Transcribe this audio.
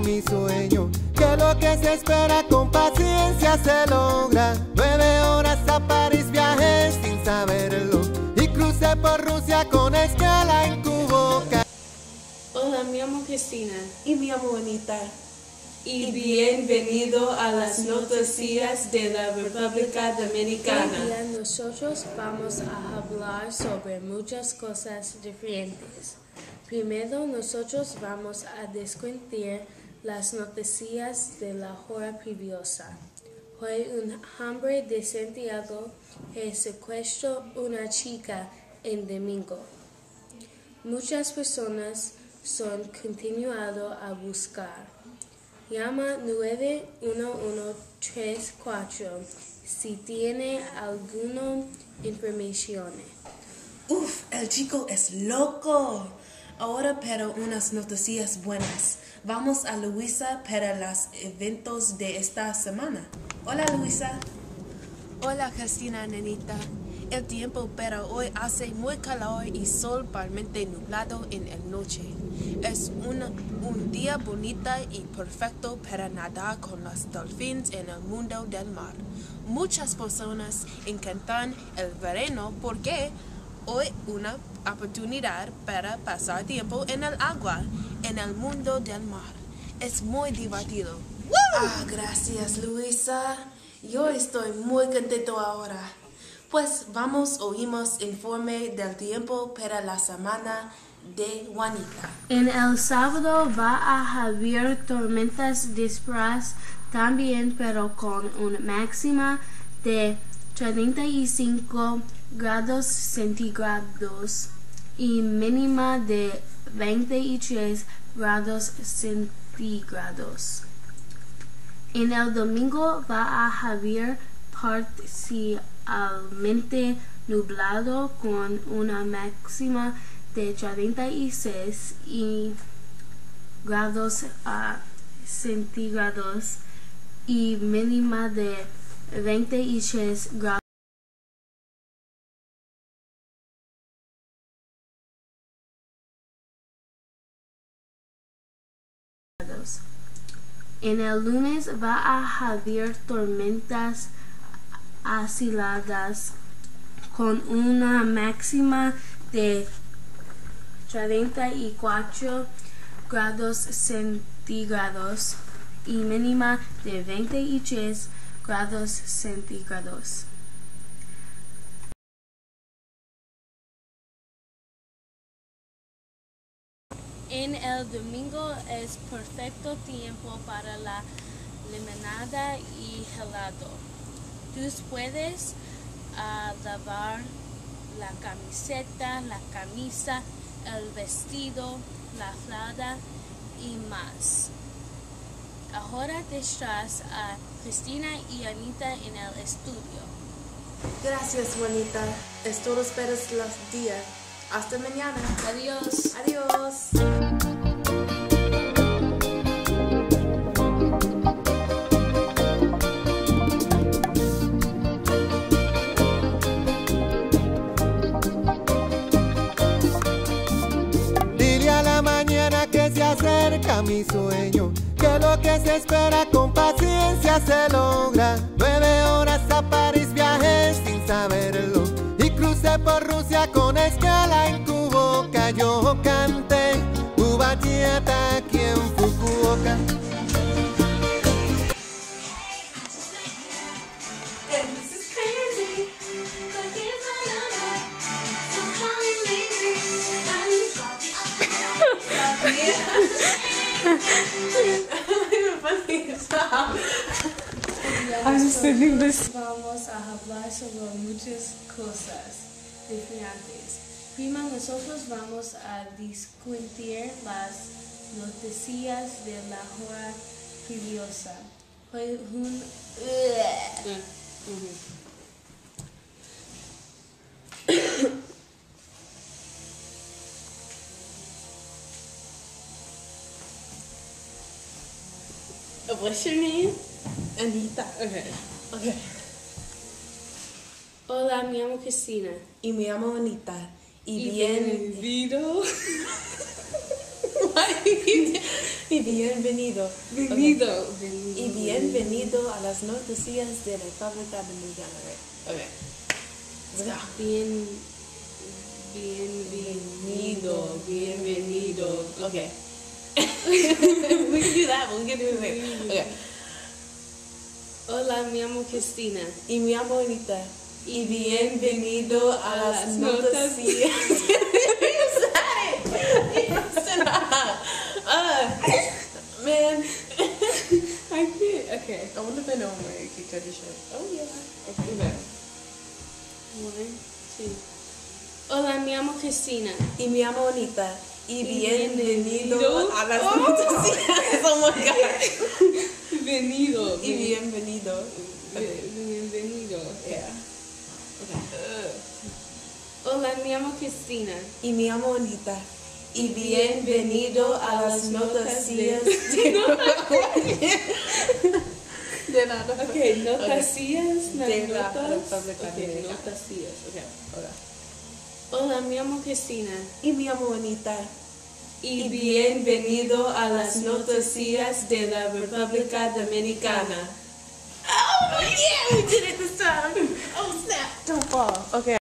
mi sueño, que lo que se espera con paciencia se logra. Nueve horas a París viajé sin saberlo y crucé por Rusia con escala en Cuboca. Hola, me llamo Cristina y me llamo Anita. y bienvenido a las noticias de la República Dominicana. Hoy día nosotros vamos a hablar sobre muchas cosas diferentes. Primero nosotros vamos a discutir las noticias de la hora previosa. Hoy un hombre de Santiago que secuestró una chica en domingo. Muchas personas son continuado a buscar. Llama 91134 si tiene alguna información. Uf, el chico es loco. Ahora pero unas noticias buenas. Vamos a Luisa para los eventos de esta semana. Hola Luisa. Hola Cristina Nenita. El tiempo pero hoy hace muy calor y sol parcialmente nublado en la noche. Es una, un día bonito y perfecto para nadar con los delfines en el mundo del mar. Muchas personas encantan el verano porque hoy una oportunidad para pasar tiempo en el agua, en el mundo del mar. Es muy divertido. Ah, gracias Luisa. Yo estoy muy contento ahora. Pues vamos, oímos informe del tiempo para la semana de Juanita. En el sábado va a haber tormentas dispersas también, pero con una máxima de 35 grados centígrados y mínima de 23 grados centígrados. En el domingo va a haber parcialmente nublado con una máxima de 36 y grados uh, centígrados y mínima de 23 grados. En el lunes va a haber tormentas aisladas con una máxima de 34 grados centígrados y mínima de 23 grados centígrados. En el domingo es perfecto tiempo para la limonada y helado. Tú puedes uh, lavar la camiseta, la camisa, el vestido, la falda y más. Ahora detrás a Cristina y Anita en el estudio. Gracias Juanita. Es todo esperas los días. Hasta mañana. Adiós. Adiós. Dile a la mañana que se acerca mi sueño, lo que se espera con paciencia se logra. Nueve horas a París viajé sin saberlo y crucé por Rusia con escala en Cuboca. Yo canté Ubatiata aquí en Fukuoka. Vamos a hablar sobre muchas cosas diferentes. Primero nosotros vamos a discutir las noticias de la hora un... What's your name? Anita. Okay. Okay. Hola, me llamo Cristina. Y me llamo Anita. Y, Y bien. bienvenido. Y bienvenido. Venido. Y bienvenido a las noticias de la República Dominicana. Okay. Let's go. Bien. Bienvenido. Bienvenido. Okay. we can do that. We can do it. Okay. Hola, me llamo Cristina. Y mi amo Anita. Y bienvenido a las notas. noticias. uh, man. I did. Okay. I wonder if I know where you can cut your shirt. Oh, yeah. Okay. One, two. Hola, me llamo Cristina. Y mi amo Anita. Y Y bienvenido bienvenido. a las Oh. noticias. Oh my god. Bienvenido. Y bienvenido. Bienvenido. Yeah. Hola, me llamo Cristina. Y mi amo Anita. Y bienvenido a las noticias de la Okay, notacías, las De la notas. República Okay. Okay. Hola. Hola, me llamo Cristina. Y mi amo Anita. Y bienvenido a las noticias de la República Dominicana. Oh yeah, we did it this time. Um, oh snap! Don't fall. Okay.